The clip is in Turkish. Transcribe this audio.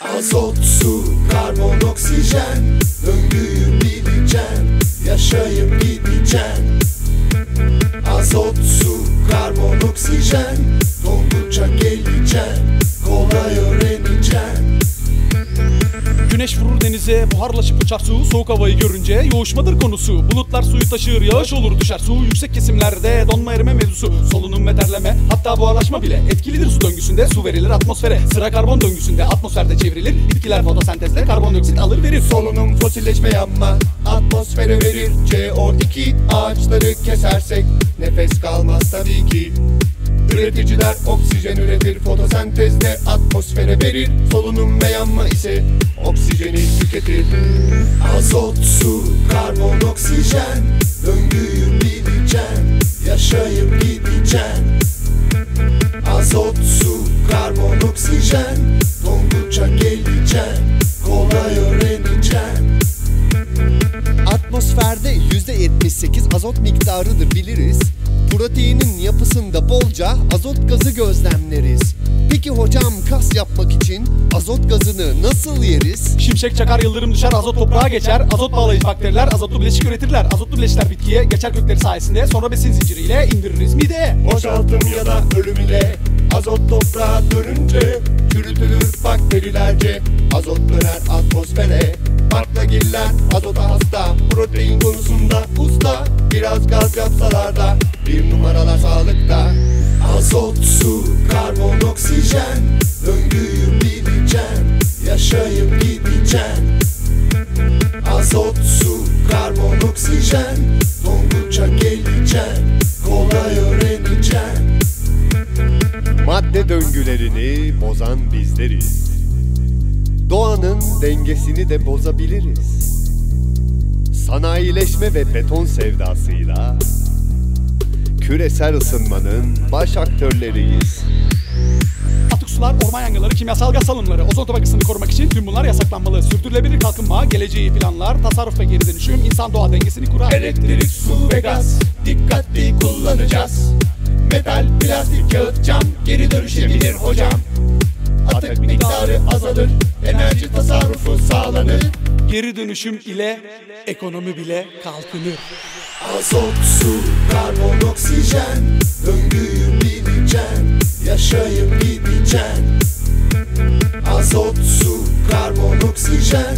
Azot, su, karbon, oksijen. Döngüyü bileceksin Yaşayıp gideceksin denize buharlaşıp uçar su Soğuk havayı görünce yoğuşmadır konusu. Bulutlar suyu taşır yağış olur düşer. Su yüksek kesimlerde donma erime mevzusu. Solunum ve terleme hatta buharlaşma bile Etkilidir su döngüsünde. Su verilir atmosfere Sıra karbon döngüsünde. Atmosferde çevrilir Bitkiler fotosentezle karbondioksit alır verir. Solunum fosilleşme yanma Atmosfere verir. CO2 Ağaçları kesersek Nefes kalmaz tabii ki Üreticiler oksijen üretir Fotosentezde atmosfere verir. Solunum ve yanma ise Oksijeni tüketir. Azot, su, karbon, oksijen Döngüyü bileceksin Yaşayıp gideceksin Azot, su, karbon, oksijen Dondukça geleceksin Kolay öğreneceksin Atmosferde %78 azot miktarıdır biliriz. Proteinin yapısında bolca azot gazı gözlemleriz. Peki hocam kas yapmak için azot gazını nasıl yeriz? Şimşek çakar yıldırım düşer azot toprağa geçer Azot bağlayıcı bakteriler azotlu bileşik üretirler Azotlu bileşikler bitkiye geçer kökleri sayesinde Sonra besin zinciriyle indiririz mideye Boşaltım ya da ölüm ile Azot toprağa dönünce Çürütülür bakterilerce Azot döner atmosfere Baklagiller azota hasta Protein konusunda usta Biraz gaz yapsalar da Bir numaralar sağlıkta. Azot, su, karbon, oksijen. Döngüyü bileceksin Yaşayıp gideceksin Azot, su, karbon, oksijen. Dondukça geleceksin Kolay öğreneceksin Madde döngülerini bozan bizleriz. Doğanın dengesini de bozabiliriz. Sanayileşme ve beton sevdasıyla küresel ısınmanın baş aktörleriyiz. Atık sular, orman yangınları, kimyasal gaz salımları, ozon tabakasını korumak için tüm bunlar yasaklanmalı. Sürdürülebilir kalkınma, geleceği planlar, tasarruf ve geri dönüşüm, insan doğa dengesini kurar. Elektrik, su ve gaz Dikkatli kullanacağız Metal, plastik, kağıt, cam Geri dönüşebilir hocam Atık miktarı azalır Enerji tasarrufu sağlanır Geri dönüşüm ile ekonomi bile kalkınır. Azot, su, karbon, oksijen. Döngüyü bileceksin Yaşayıp gideceksin Azot, su, karbon, oksijen